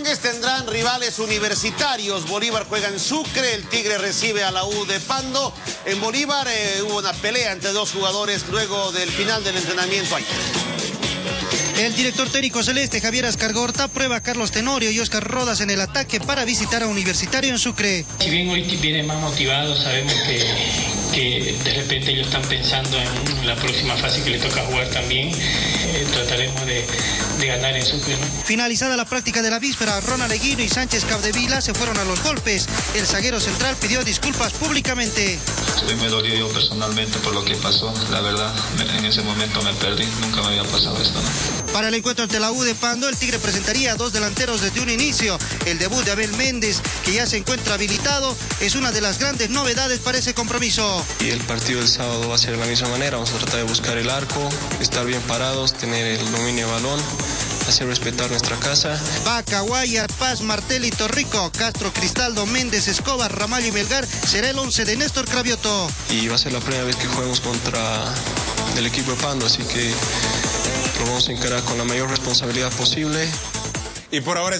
Tendrán rivales universitarios. Bolívar juega en Sucre, el Tigre recibe a la U de Pando. En Bolívar eh, hubo una pelea entre dos jugadores luego del final del entrenamiento ayer. El director técnico celeste Javier Ascargorta prueba a Carlos Tenorio y Oscar Rodas en el ataque para visitar a Universitario en Sucre. Si bien hoy viene más motivado, sabemos que, que de repente ellos están pensando en la próxima fase que le toca jugar también. Eh, trataremos de, de, ganar en Sucre. ¿no? Finalizada la práctica de la víspera, Ronald Eguino y Sánchez Capdevila se fueron a los golpes. El zaguero central pidió disculpas públicamente. Estoy muy dolido yo personalmente por lo que pasó. La verdad, en ese momento me perdí. Nunca me había pasado esto. ¿no? Para el encuentro ante la U de Pando, el Tigre presentaría a dos delanteros desde un inicio. El debut de Abel Méndez, que ya se encuentra habilitado, es una de las grandes novedades para ese compromiso. Y el partido del sábado va a ser de la misma manera. Vamos a tratar de buscar el arco, estar bien parados, tener el dominio de balón hacer respetar nuestra casa. Vaca, Guayar, Paz, Martel y Torrico, Castro, Cristaldo, Méndez, Escobar, Ramallo y Melgar será el 11 de Néstor Cravioto. Y va a ser la primera vez que juguemos contra el equipo de Pando, así que lo vamos a encarar con la mayor responsabilidad posible. Y por ahora